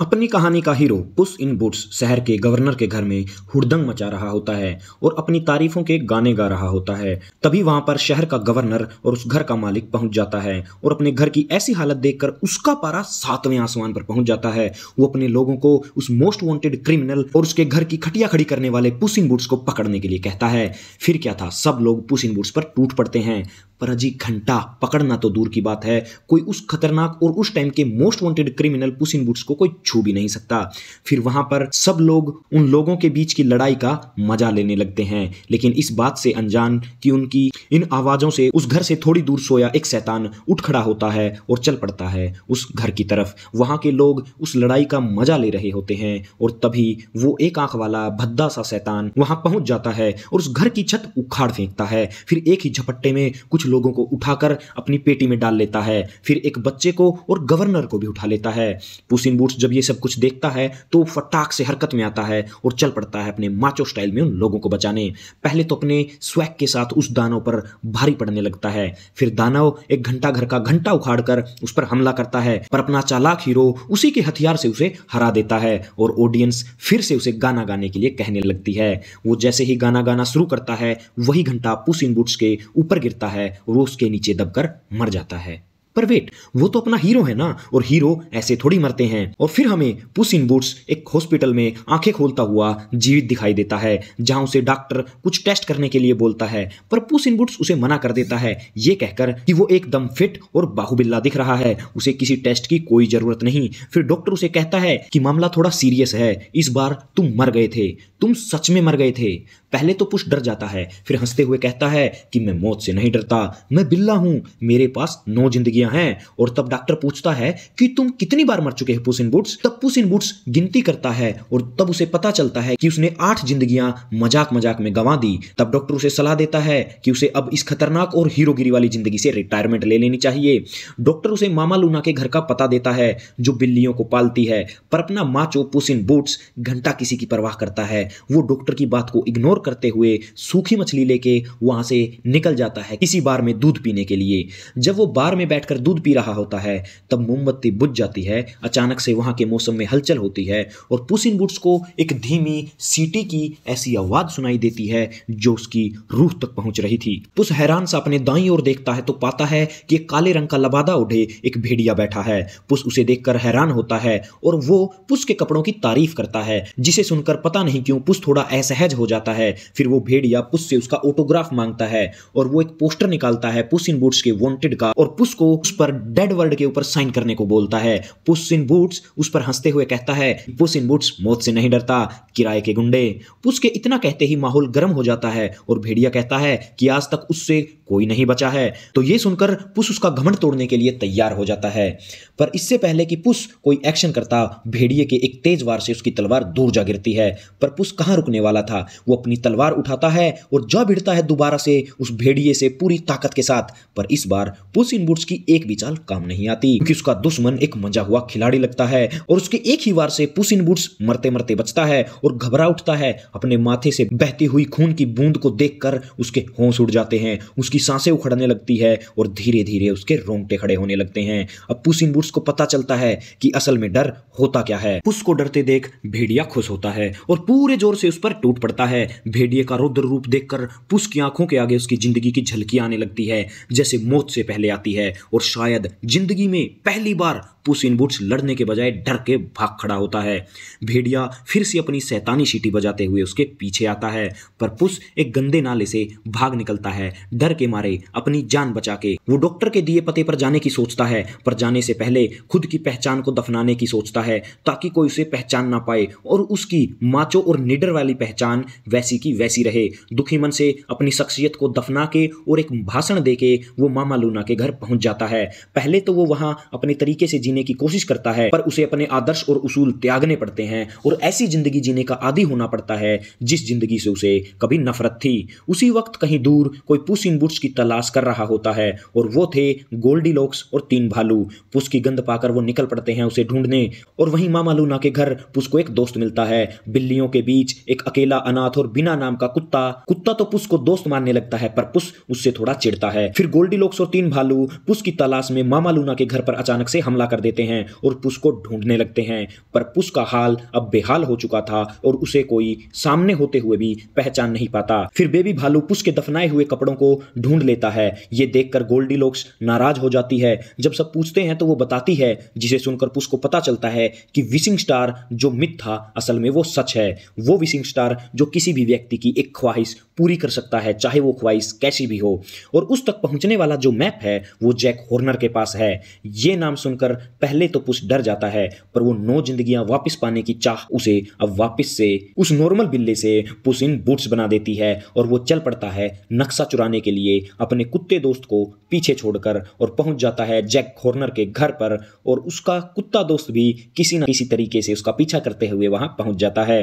अपनी कहानी का हीरो पुस इन बुट्स शहर के गवर्नर के घर में हुड़दंग मचा रहा होता है और अपनी तारीफों के गाने गा रहा होता है। तभी वहाँ पर शहर का गवर्नर और उस घर का मालिक पहुँच जाता है और अपने घर की ऐसी हालत देखकर उसका पारा सातवें आसमान पर पहुँच जाता है। वो अपने लोगों को उस मोस्ट वांटेड क्रिमिनल और उसके घर की खटिया खड़ी करने वाले पुस इन बूट्स को पकड़ने के लिए कहता है। फिर क्या था? सब लोग पुस इन बुट्स पर टूट पड़ते हैं। पर अजी, घंटा, पकड़ना तो दूर की बात है। कोई उस खतरनाक और उस टाइम के मोस्ट वांटेड क्रिमिनल पुस इन बुट्स को कोई छू भी नहीं सकता। फिर वहाँ पर सब लोग उन लोगों के बीच की लड़ाई का मज़ा लेने लगते हैं। लेकिन इस बात से अनजान कि उनकी, इन आवाजों से उस घर से थोड़ी दूर सोया एक शैतान उठ खड़ा होता है और चल पड़ता है उस घर की तरफ़। वहाँ के लोग उस लड़ाई का मज़ा ले रहे होते हैं और तभी वो एक आँख वाला भद्दा सा शैतान वहाँ पहुँच जाता है और उस घर की छत उखाड़ फेंकता है। फिर एक ही झपट्टे में कुछ लोगों को उठाकर अपनी पेटी में डाल लेता है। फिर एक बच्चे को और गवर्नर को भी उठा लेता है। पुसिन बूट्स जब ये सब कुछ देखता है तो फटाक से हरकत में आता है और चल पड़ता है अपने माचो स्टाइल में उन लोगों को बचाने। पहले तो अपने स्वैग के साथ उस दानव पर भारी पड़ने लगता है। फिर दानव एक घंटा घर का घंटा उखाड़ कर उस पर हमला करता है, पर अपना चालाक हीरो उसी के हथियार से उसे हरा देता है और ऑडियंस फिर से उसे गाना गाने के लिए कहने लगती है। वो जैसे ही गाना गाना शुरू करता है, वही घंटा पुस इन बुट्स के ऊपर गिरता है और उसके नीचे दबकर मर जाता है। पर वेट वो तो अपना हीरो है ना, और हीरो ऐसे थोड़ी मरते हैं। और फिर हमें पुस इन बूट्स एक हॉस्पिटल में आँखें खोलता हुआ जीवित दिखाई देता है, जहाँ उसे डॉक्टर कुछ टेस्ट करने के लिए बोलता है, पर पुस इन बूट्स उसे मना कर देता है, ये कहकर कि वो एकदम फिट और बाहुबिल्ला दिख रहा है, उसे किसी टेस्ट की कोई ज़रूरत नहीं। फिर डॉक्टर उसे कहता है कि मामला थोड़ा सीरियस है, इस बार तुम मर गए थे, तुम सच में मर गए थे। पहले तो पुश डर जाता है, फिर हँसते हुए कहता है कि मैं मौत से नहीं डरता, मैं बिल्ला हूँ, मेरे पास नौ जिंदगियाँ हैं। और तब डॉक्टर पूछता है कि तुम कितनी बार मर चुके हैं पुस इन बूट्स तब पुस इन बूट्स गिनती करता है और तब उसे पता चलता है कि उसने आठ जिंदगियाँ मज़ाक मज़ाक में गंवा दी। तब डॉक्टर उसे सलाह देता है कि उसे अब इस खतरनाक और हीरोगिरी वाली ज़िंदगी से रिटायरमेंट ले लेनी चाहिए। डॉक्टर उसे मामा लूना के घर का पता देता है, जो बिल्लियों को पालती है, पर अपना माचो पुस इन बूट्स घंटा किसी की परवाह करता है। वो डॉक्टर की बात को इग्नोर करते हुए सूखी मछली लेके वहाँ से निकल जाता है किसी बार में दूध पीने के लिए। जब वो बार में बैठकर दूध पी रहा होता है, तब मोमबत्ती बुझ जाती है, अचानक से वहाँ के मौसम में हलचल होती है और पुस इन बुट्स को एक धीमी सीटी की ऐसी आवाज़ सुनाई देती है जो उसकी रूह तक पहुँच रही थी। पुस हैरान सा अपने दाई ओर देखता है तो पाता है कि काले रंग का लबादा उठे एक भेड़िया बैठा है। पुस उसे देखकर हैरान होता है और वो पुस के कपड़ों की तारीफ़ करता है, जिसे सुनकर पता नहीं क्यों पुस थोड़ा असहज हो जाता है। फिर वो भेड़िया पुस से उसका ऑटोग्राफ माँगता है और वो एक पोस्टर निकालता है पुस इन बूट्स के वांटेड का और पुस को उस पर डेड वर्ड के ऊपर साइन करने को बोलता है। पुस इन बूट्स उस पर हँसते हुए कहता है, पुस इन बूट्स मौत से नहीं डरता, किराए के गुंडे। पुस के इतना कहते ही माहौल गर्म हो जाता है और भेड़िया कहता है कि आज तक उससे कोई नहीं बचा है। तो ये सुनकर पुस उसका घमंड तोड़ने के लिए तैयार हो जाता है। पर इससे पहले कि पुस कोई एक्शन करता, भेड़िए के एक तेज वार से उसकी तलवार दूर जा गिरती है। पर पुस कहाँ रुकने वाला था? वो अपनी तलवार उठाता है और जा भिड़ता है दोबारा से उस भेड़िए से पूरी ताकत के साथ। पर इस बार पुस इन बुट्स की एक भी चाल काम नहीं आती, क्योंकि उसका दुश्मन एक मज़ा हुआ खिलाड़ी लगता है और उसके एक ही वार से पुस इन बुट्स मरते मरते बचता है और घबरा उठता है। अपने माथे से बहती हुई खून की बूंद को देखकर उसके होश उड़ जाते हैं, उसकी साँसें उखड़ने लगती है और धीरे धीरे उसके रोंगटे खड़े होने लगते हैं। अब पुस इन बुट्स को पता चलता है कि असल में डर होता क्या है। पुस को डरते देख भेड़िया खुश होता है और पूरे ज़ोर से उस पर टूट पड़ता है। भेड़िए का रुद्र रूप देखकर पुष की आँखों के आगे उसकी ज़िंदगी की झलकी आने लगती है, जैसे मौत से पहले आती है। और शायद ज़िंदगी में पहली बार पुस इन बुट्स लड़ने के बजाय डर के भाग खड़ा होता है। भेड़िया फिर से अपनी सैतानी सीटी बजाते हुए उसके पीछे आता है, पर पुस एक गंदे नाले से भाग निकलता है। डर के मारे अपनी जान बचा के। वो डॉक्टर के दिए पते पर जाने की सोचता है, पर जाने से पहले खुद की पहचान को दफनाने की सोचता है, ताकि कोई उसे पहचान ना पाए, और उसकी माचो और निडर वाली पहचान वैसी की वैसी रहे। दुखी मन से अपनी शख्सियत को दफना के और एक भाषण दे के वो मामा लूना के घर पहुँच जाता है। पहले तो वो वहाँ अपने तरीके से जीने की कोशिश करता है, पर उसे अपने आदर्श और उसूल त्यागने पड़ते हैं और ऐसी ज़िंदगी जीने का आदि होना पड़ता है, जिस ज़िंदगी से उसे कभी नफरत थी। उसी वक्त कहीं दूर कोई पुस इन बुट्स की तलाश कर रहा होता है और वो थे गोल्डी लॉक्स और तीन भालू। पुस की गंद पाकर वो निकल पड़ते हैं उसे ढूँढने और वहीं मामा लूना के घर पुस को एक दोस्त मिलता है। बिल्लियों के बीच एक अकेला अनाथ और बिना नाम का कुत्ता। कुत्ता तो पुस को दोस्त मानने लगता है, पर पुस उससे थोड़ा चिढ़ता है। फिर गोल्डी लॉक्स और तीन भालू पुस की तलाश में मामा लूना के घर पर अचानक से हमला कर देते हैं और पुस को ढूँढने लगते हैं। पर पुस का हाल अब बेहाल हो चुका था और उसे कोई सामने होते हुए भी पहचान नहीं पाता। फिर बेबी भालू पुस के दफनाए हुए कपड़ों को ढूंढ लेता है। ये देखकर गोल्डी लोक्स नाराज़ हो जाती है। जब सब पूछते हैं तो वो बताती है, जिसे सुनकर पुस को पता चलता है कि विशिंग स्टार जो मिथ था असल में वो सच है। वो विशिंग स्टार जो किसी भी व्यक्ति की एक ख्वाहिश पूरी कर सकता है, चाहे वो ख्वाहिश कैसी भी हो। और उस तक पहुँचने वाला जो मैप है, वो जैक हॉर्नर के पास है। ये नाम सुनकर पहले तो पुस डर जाता है, पर वो नौ जिंदगियाँ वापस पाने की चाह उसे अब वापस से उस नॉर्मल बिल्ले से पुस इन बूट्स बना देती है और वो चल पड़ता है नक्शा चुराने के लिए अपने कुत्ते दोस्त को पीछे छोड़कर और पहुँच जाता है जैक हॉर्नर के घर पर और उसका कुत्ता दोस्त भी किसी न किसी तरीके से उसका पीछा करते हुए वहाँ पहुँच जाता है।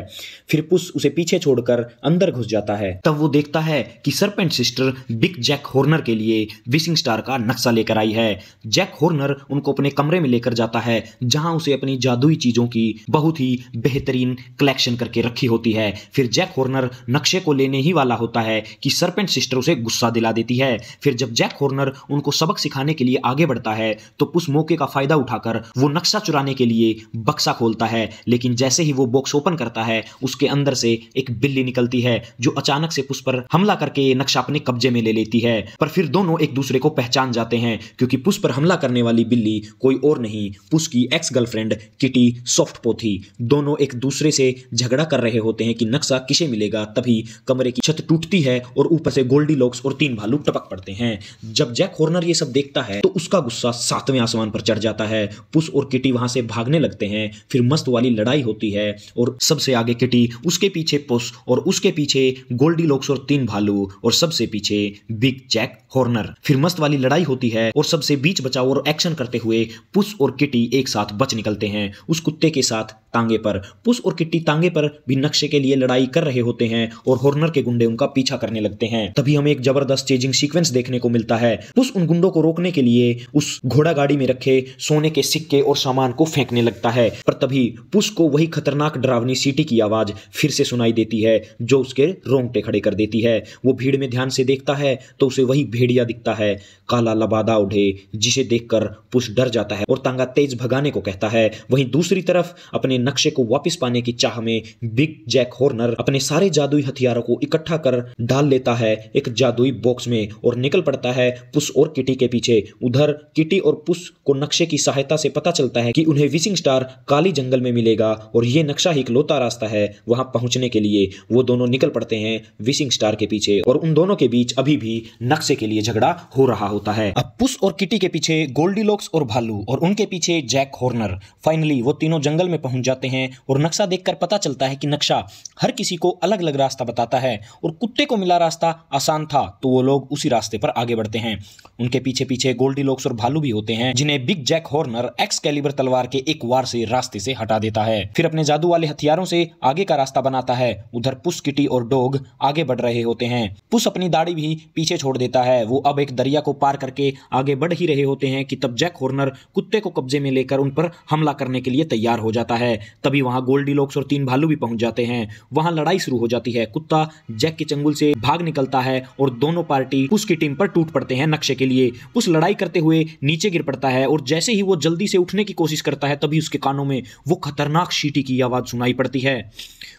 फिर पुस उसे पीछे छोड़कर अंदर घुस जाता है। तब वो देखता है कि serpent sister big Jack Horner के लिए विशिंग स्टार का नक्शा लेकर आई है। जैक हॉर्नर उनको अपने कमरे में लेकर जाता है, जहाँ उसे अपनी जादुई चीज़ों की बहुत ही बेहतरीन कलेक्शन करके रखी होती है। फिर जैक हॉर्नर नक्शे को लेने ही वाला होता है कि सरपेंट सिस्टर उसे गुस्सा दिला देती है। फिर जब जैक हॉर्नर उनको सबक सिखाने के लिए आगे बढ़ता है तो उस मौके का फ़ायदा उठाकर वो नक्शा चुराने के लिए बक्सा खोलता है। लेकिन जैसे ही वो बॉक्स ओपन करता है, उसके अंदर से एक बिल्ली निकलती है, जो अचानक से पुष्प पर हमला करके नक्शा अपने कब्जे में ले लेती है। पर फिर दोनों एक दूसरे को पहचान जाते हैं, क्योंकि पुष्प पर हमला करने वाली बिल्ली कोई और नहीं पुष्प की एक्स गर्लफ्रेंड किटी सॉफ्ट पो थी। दोनों एक दूसरे से झगड़ा कर रहे होते हैं कि नक्शा किसे मिलेगा, तभी कमरे की छत टूटती है और ऊपर से गोल्डी लॉक्स और तीन भालू टपक पड़ते हैं। जब जैक हॉर्नर ये सब देखता है तो उसका गुस्सा सातवें आसमान पर चढ़ जाता है। पुस और किटी वहाँ से भागने लगते हैं, फिर मस्त वाली लड़ाई होती है और सबसे आगे किटी उसके पीछे पुस और उसके पीछे गोल्डी लॉक्स और तीन भालू और सबसे पीछे बिग जैक हॉर्नर फिर मस्त वाली लड़ाई होती है और सबसे बीच बचाव और एक्शन करते हुए पुस और किटी एक साथ बच निकलते हैं। उस कुत्ते के साथ तांगे पर। पुस और किट्टी तांगे पर भी नक्शे के लिए लड़ाई कर रहे होते हैं और हॉर्नर के गुंडे उनका पीछा करने लगते हैं। तभी हमें एक ज़बरदस्त चेजिंग सीक्वेंस देखने को मिलता है। पुस उन गुंडों को रोकने के लिए उस घोड़ा गाड़ी में रखे सोने के सिक्के और सामान को फेंकने लगता है। पर तभी पुस को वही खतरनाक डरावनी सीटी की आवाज़ फिर से सुनाई देती है, जो उसके रोंगटे खड़े कर देती है। वो भीड़ में ध्यान से देखता है तो उसे वही भेड़िया दिखता है। काला लबादा उठे, जिसे देखकर पुस डर जाता है और तांगा तेज भगाने को कहता है। वहीं दूसरी तरफ़ अपने नक्शे को वापस पाने की चाह में बिग जैक हॉर्नर अपने सारे जादुई हथियारों को इकट्ठा कर डाल लेता है एक जादुई बॉक्स में और निकल पड़ता है पुस और किटी के पीछे। उधर किटी और पुस को नक्शे की सहायता से पता चलता है कि उन्हें विशिंग स्टार काली जंगल में मिलेगा और ये नक्शा ही इकलौता रास्ता है वहाँ पहुँचने के लिए। वो दोनों निकल पड़ते हैं विशिंग स्टार के पीछे और उन दोनों के बीच अभी भी नक्शे के लिए झगड़ा हो रहा होता है। अब पुस और किटी के पीछे गोल्डी और भालू और उनके पीछे जैक हॉर्नर। फाइनली वो तीनों जंगल में पहुँच जाते हैं और नक्शा देखकर पता चलता है कि नक्शा हर किसी को अलग अलग रास्ता बताता है और कुत्ते को मिला रास्ता आसान था तो वो लोग उसी रास्ते पर आगे बढ़ते हैं। उनके पीछे पीछे गोल्डी लोक्स और भालू भी होते हैं, जिन्हें big Jack Horner Excalibur तलवार के एक वार से रास्ते से हटा देता है। फिर अपने जादू वाले हथियारों से आगे का रास्ता बनाता है। उधर पुस, किटी और डोग आगे बढ़ रहे होते हैं। पुस अपनी दाढ़ी भी पीछे छोड़ देता है। वो अब एक दरिया को पार करके आगे बढ़ ही रहे होते हैं कि तब जैक हॉर्नर कुत्ते को कब्जे में लेकर उन पर हमला करने के लिए तैयार हो जाता है। तभी वहाँ गोल्डी लोक्स और तीन भालू भी पहुँच जाते हैं। वहाँ लड़ाई शुरू हो जाती है। कुत्ता जैक के चंगुल से भाग निकलता है और दोनों पार्टी उसकी टीम पर टूट पड़ते हैं नक्शे के लिए। उस लड़ाई करते हुए नीचे गिर पड़ता है और जैसे ही वो जल्दी से उठने की कोशिश करता है, तभी उसके कानों में वो खतरनाक शीटी की आवाज़ सुनाई पड़ती है।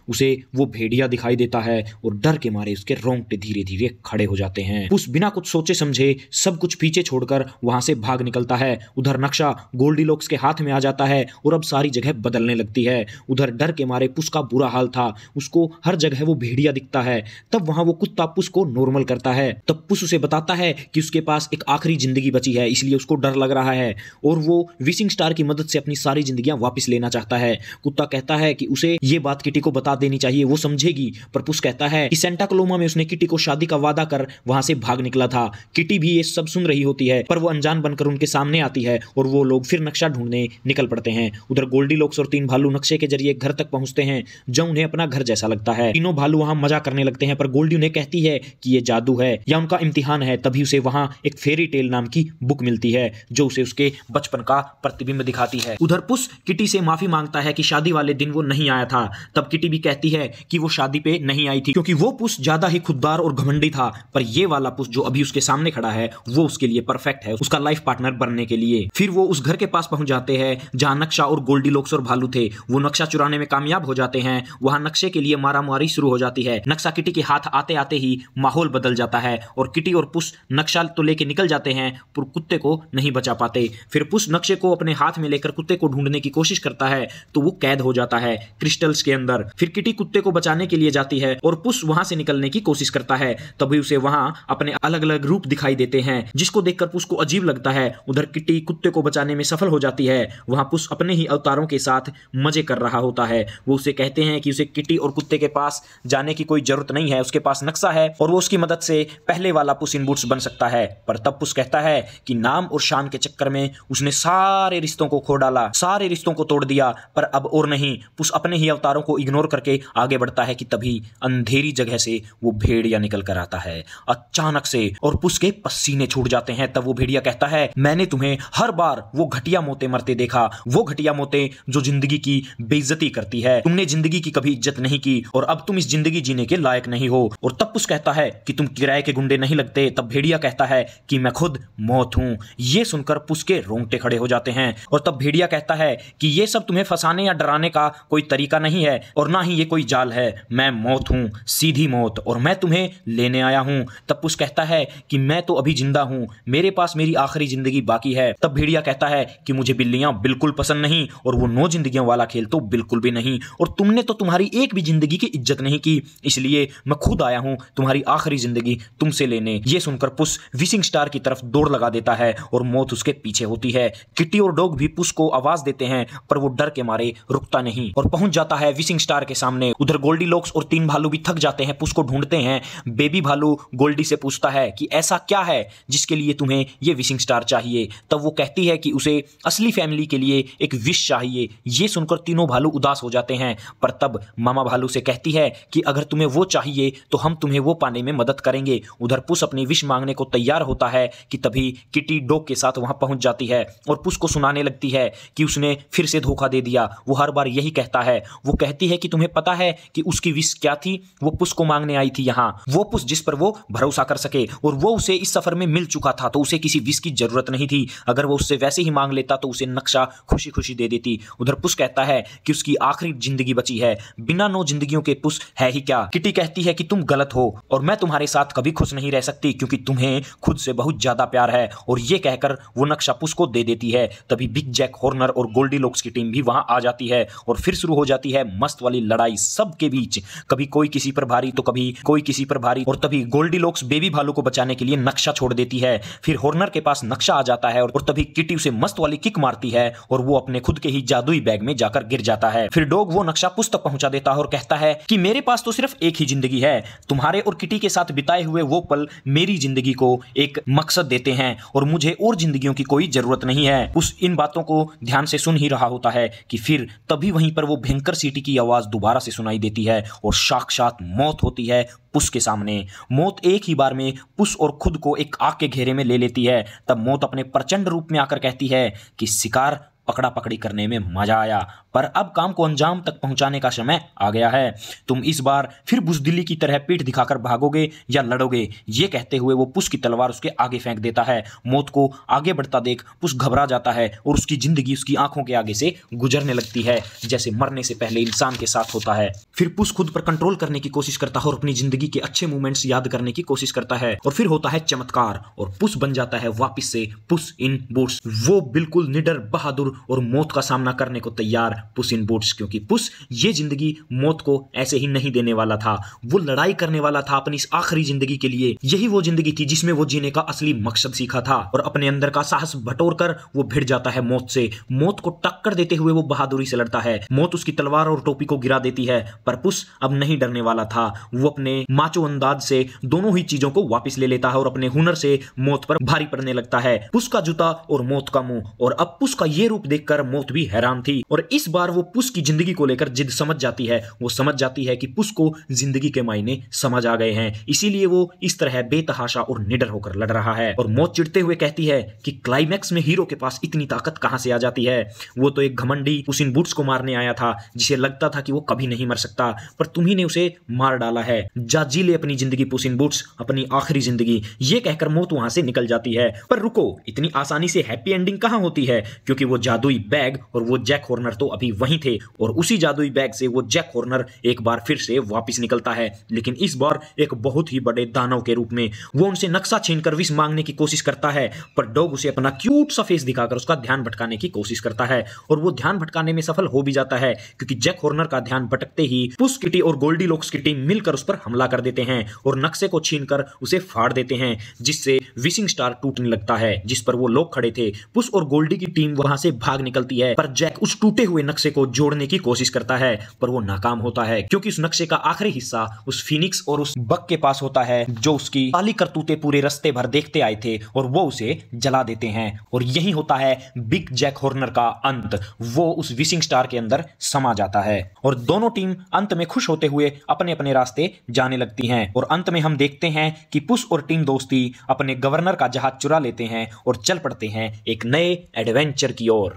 उसे वो भेड़िया दिखाई देता है और डर के मारे उसके रोंगटे धीरे धीरे खड़े हो जाते हैं। उस बिना कुछ सोचे समझे सब कुछ पीछे छोड़कर वहाँ से भाग निकलता है। उधर नक्शा गोल्डी लोक्स के हाथ में आ जाता है और अब सारी जगह बदलने लगती है। उधर डर के मारे पुस का बुरा हाल था। उसको हर जगह वो भेड़िया दिखता है। तब वहाँ वो कुत्ता पुस को नॉर्मल करता है। तब पुस उसे बताता है कि उसके पास एक आखिरी ज़िंदगी बची है, इसलिए उसको डर लग रहा है और वो विशिंग स्टार की मदद से अपनी सारी जिंदगियाँ वापस लेना चाहता है। कुत्ता कहता है कि उसे ये बात किटी को बता देनी चाहिए, वो समझेगी। पर पुस कहता है कि सेंटा कलोमा में उसने किटी को शादी का वादा कर वहाँ से भाग निकला था। किटी भी ये सब सुन रही होती है, पर वो अनजान बनकर उनके सामने आती है और वो लोग फिर नक्शा ढूँढने निकल पड़ते हैं। उधर गोल्डी लोक्स और तीन भालू नक्शे के ज़रिए घर तक पहुँचते हैं, जो उन्हें अपना घर जैसा लगता है। तीनों भालू वहाँ मज़ा करने लगते हैं, पर गोल्डी उन्हें कहती है कि ये जादू है, या उनका इम्तिहान है, तभी उसे वहाँ एक फेरी टेल नाम की बुक मिलती है, जो उसे उसके बचपन का प्रतिबिंब दिखाती है। उधर पुस किटी से माफ़ी माँगता है कि शादी वाले दिन वो नहीं आया था। तब किटी भी कहती है कि वो शादी पे नहीं आई थी, क्योंकि वो पुस ज़्यादा ही खुददार और घमंडी था। पर ये वाला पुस जो अभी उसके सामने खड़ा है, वो उसके लिए परफेक्ट है। उसका लाइफ पार्टनर बनने के लिए। फिर वो उस घर के पास पहुँच जाते हैं, जहाँ नक्शा और गोल्डी लोक्स और भालू थे। वो नक्शा चुराने में कामयाब हो जाते हैं। वहाँ नक्शे के लिए मारा मारी शुरू हो जाती है। नक्शा किटी के हाथ आते आते ही माहौल बदल जाता है और किटी और पुश नक्शा तो लेके निकल जाते हैं, पर कुत्ते को नहीं बचा पाते। फिर पुश नक्शे को अपने हाथ में लेकर कुत्ते को ढूँढने की कोशिश करता है तो वो कैद हो जाता है क्रिस्टल्स के अंदर। फिर किटी कुत्ते को बचाने के लिए जाती है और पुश वहाँ से निकलने की कोशिश करता है। तभी उसे वहाँ अपने अलग अलग रूप दिखाई देते हैं, जिसको देखकर पुश को अजीब लगता है। उधर किटी कुत्ते को बचाने में सफल हो जाती है। वहाँ पुश अपने ही अवतारों के साथ मज़े कर रहा होता है। वो उसे कहते हैं कि उसे किटी और कुत्ते के पास जाने की कोई ज़रूरत नहीं है। उसके पास नक्शा है और वो उसकी मदद से पहले वाला पुश इन बूट्स बन सकता है। पर तब पुश कहता है कि नाम और शान के चक्कर में उसने सारे रिश्तों को खो डाला, सारे रिश्तों को तोड़ दिया। पर अब और नहीं, पुश अपने ही अवतारों को इग्नोर करके आगे बढ़ता है कि तभी अंधेरी जगह से वो भेड़िया निकल कर आता है। अचानक से और पुश के पसीने छूट जाते हैं, तब वो भेड़िया कहता है, मैंने तुम्हें हर बार वो घटिया मोते मरते देखा, वो घटिया मोते जो ज़िंदगी की बेइज्जती करती है। तुमने ज़िंदगी की कभी इज़्ज़त नहीं की और अब तुम इस ज़िंदगी जीने के लायक नहीं हो। और तब पुश कहता है कि, तुम किराए के गुंडे नहीं लगते? तब भेड़िया कहता है कि, मैं खुद मौत हूँ। ये सुनकर पुश के रोंगटे खड़े हो जाते हैं और तब भेड़िया कहता है कि, ये सब तुम्हें फंसाने या डराने का कोई तरीका नहीं है और ना ही ये कोई जाल है। मैं मौत हूँ, सीधी मौत, और मैं तुम्हें लेने आया हूँ। तब पुश कहता है कि मैं तो अभी ज़िंदा हूँ। मेरे पास मेरी आखिरी ज़िंदगी बाकी है। तब भेड़िया कहता है कि मुझे बिल्लियाँ बिल्कुल पसंद नहीं, और वो नौ जिंदगियों वाला खेल तो बिल्कुल भी नहीं। और तुमने तो तुम्हारी एक भी ज़िंदगी की इज़्ज़त नहीं की। इसलिए मैं खुद आया हूँ तुम्हारी आखिरी ज़िंदगी तुमसे लेने। ये सुनकर पुश विशिंग स्टार की तरफ़ दौड़ लगा देता है, और मौत उसके पीछे होती है। किट्टी और डॉग भी पुश को आवाज़ देते हैं, पर वो डर के मारे रुकता नहीं, और पहुँच जाता है विशिंग स्टार के सामने। उधर गोल्डी लोक्स और तीन भालू भी थक जाते हैं पुश को ढूंढते हैं। बेबी भालू गोल्डी से पूछता है कि ऐसा क्या है जिसके लिए तुम्हें ये विशिंग स्टार चाहिए? तब वो कहती है कि उसे असली फैमिली के लिए एक विश चाहिए। ये सुनकर तीनों भालू उदास हो जाते हैं। पर तब मामा भालू से कहती है कि अगर तुम्हें वो चाहिए तो हम तुम्हें वो पाने में मदद करेंगे। उधर पुश अपनी विश मांगने को तैयार होता है कि तभी किटी डोग के साथ वहाँ पहुँच जाती है और पुश को सुनाने लगती है कि उसने फिर से धोखा दे दिया। वो हर बार यही कहता है। वो कहती है कि तुम्हें पता है कि उसकी विश क्या थी? वो पुश को मांगने आई थी यहाँ। वो पुश जिस पर वो भरोसा कर सके और वो उसे इस सफ़र में मिल चुका था तो उसे किसी विश की ज़रूरत नहीं थी। अगर वो उससे वैसे ही मांग लेता तो उसे नक्शा खुशी खुशी दे देती। उधर पुश कहता है कि उसकी आखिरी ज़िंदगी बची है। बिना नौ जिंदगियों के पुश है ही क्या? किटी कहती है कि तुम गलत हो और मैं तुम्हारे साथ कभी खुश नहीं रह सकती, क्योंकि तुम्हें खुद से बहुत ज़्यादा प्यार है और ये कहकर वो नक्शा पुश को दे देती है। तभी बिग जैक हॉर्नर और गोल्डी लोक्स की टीम भी वहाँ आ जाती है और फिर शुरू हो जाती है मस्त वाली लड़ाई। सबके बीच। कभी कोई किसी पर भारी तो कभी कोई किसी पर भारी। और तभी गोल्डी लोक्स बेबी भालू को बचाने के लिए नक्शा छोड़ देती है। फिर हॉर्नर के पास नक्शा आ जाता है और तभी किटी उसे मस्त वाली किक मारती है और वो अपने खुद के ही जादुई बैग में जाकर गिर जाता है। फिर डॉग वो नक्शा पुस्तक पहुँचा देता है और कहता है कि मेरे पास तो सिर्फ़ एक ही ज़िंदगी है। तुम्हारे और किटी के साथ बिताए हुए वो पल मेरी ज़िंदगी को एक मकसद देते हैं और मुझे और जिंदगियों की कोई ज़रूरत नहीं है। उस इन बातों को ध्यान से सुन ही रहा होता है कि फिर तभी वहीं पर वो भयंकर सीटी की आवाज़ दोबारा से सुनाई देती है और साक्षात मौत होती है पुश के सामने। मौत एक ही बार में पुश और खुद को एक आग के घेरे में ले लेती है। तब मौत अपने प्रचंड रूप में आकर कहती है कि शिकार पकड़ा पकड़ी करने में मज़ा आया। पर अब काम को अंजाम तक पहुँचाने का समय आ गया है। तुम इस बार फिर बुजदिली की तरह पीठ दिखाकर भागोगे या लड़ोगे? ये कहते हुए वो पुश की तलवार उसके आगे फेंक देता है। मौत को आगे बढ़ता देख पुश घबरा जाता है और उसकी ज़िंदगी उसकी आँखों के आगे से गुजरने लगती है, जैसे मरने से पहले इंसान के साथ होता है। फिर पुश खुद पर कंट्रोल करने की कोशिश करता है और अपनी ज़िंदगी के अच्छे मूवमेंट्स याद करने की कोशिश करता है और फिर होता है चमत्कार और पुश बन जाता है वापिस से पुश इन बूट्स वो बिल्कुल निडर, बहादुर और मौत का सामना करने को तैयार पुस इन बूट्स, क्योंकि पुस ये ज़िंदगी मौत को ऐसे ही नहीं देने वाला था। वो लड़ाई करने वाला था अपनी इस आखिरी ज़िंदगी के लिए। यही वो ज़िंदगी थी जिसमें वो जीने का असली मकसद सीखा था और अपने अंदर का साहस बटोर कर वो भिड़ जाता है मौत से। मौत को टक्कर देते हुए वो बहादुरी से लड़ता है। मौत उसकी तलवार और टोपी को गिरा देती है, पर पुस अब नहीं डरने वाला था। वो अपने माचो अंदाज से दोनों ही चीज़ों को वापस ले लेता है और अपने हुनर से मौत पर भारी पड़ने लगता है। पुस का जूता और मौत का मुँह, और अब पुस का ये रूप रूप देखकर मौत भी हैरान थी। और इस बार वो पुस की ज़िंदगी को लेकर जिद समझ जाती है। वो समझ जाती है कि पुस को ज़िंदगी के मायने समझ आ गए हैं। इसीलिए वो इस तरह बेतहाशा और निडर होकर लड़ रहा है। और मौत चिड़ते हुए कहती है कि क्लाइमैक्स में हीरो के पास इतनी ताकत कहाँ से आ जाती है? वो तो एक घमंडी उस इन बूट्स को मारने आया था, जिसे लगता था कि वो कभी नहीं मर सकता। पर तुम्ही ने उसे मार डाला है। जा जी ले अपनी ज़िंदगी पुसिन बूट्स, अपनी आखिरी ज़िंदगी। ये कहकर मौत वहाँ से निकल जाती है। पर रुको, इतनी आसानी से हैप्पी एंडिंग कहाँ होती है? क्योंकि वो जादुई बैग और वो जैक हॉर्नर तो अभी वहीं थे और उसी जादुई बैग से वो जैक हॉर्नर एक बार फिर से वापस निकलता है। लेकिन इस बार एक बहुत ही बड़े दानव के रूप में वो उनसे नक्शा छीनकर विष मांगने की कोशिश करता है, पर डॉग उसे अपना क्यूट सा फेस दिखाकर उसका ध्यान भटकाने की कोशिश करता है और वो ध्यान भटकाने में सफल हो भी जाता है, क्योंकि जैक हॉर्नर का ध्यान भटकते ही पुस किटी और गोल्डी लोक्स की टीम मिलकर उस पर हमला कर देते हैं और नक्शे को छीनकर उसे फाड़ देते हैं, जिससे विशिंग स्टार टूटने लगता है, जिस पर वो लोग खड़े थे। पुस और गोल्डी की टीम वहाँ से भाग निकलती है, पर जैक उस टूटे हुए नक्शे को जोड़ने की कोशिश करता है, पर वो नाकाम होता है, क्योंकि उस नक्शे का आखिरी हिस्सा उस फिनिक्स और उस बक के पास होता है, जो उसकी काली करतूते पूरे रस्ते भर देखते आए थे, और वो उसे जला देते हैं, और यही होता है बिग जैक हॉर्नर का अंत, वो उस विशिंग स्टार के अंदर समा जाता है, और दोनों टीम अंत में खुश होते हुए अपने अपने रास्ते जाने लगती हैं, और अंत में हम देखते हैं कि पुस और टीम दोस्ती अपने गवर्नर का जहाज़ चुरा लेते हैं, और चल पड़ते हैं एक नए एडवेंचर की ओर।